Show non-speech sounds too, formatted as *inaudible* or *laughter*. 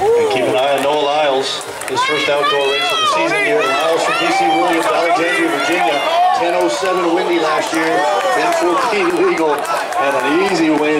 And keep an eye on Noah Lyles, his first outdoor race of the season here. Lyles from T.C. Williams, Alexandria, Virginia. 10.07 windy last year, 10.14 legal, *laughs* and an easy win.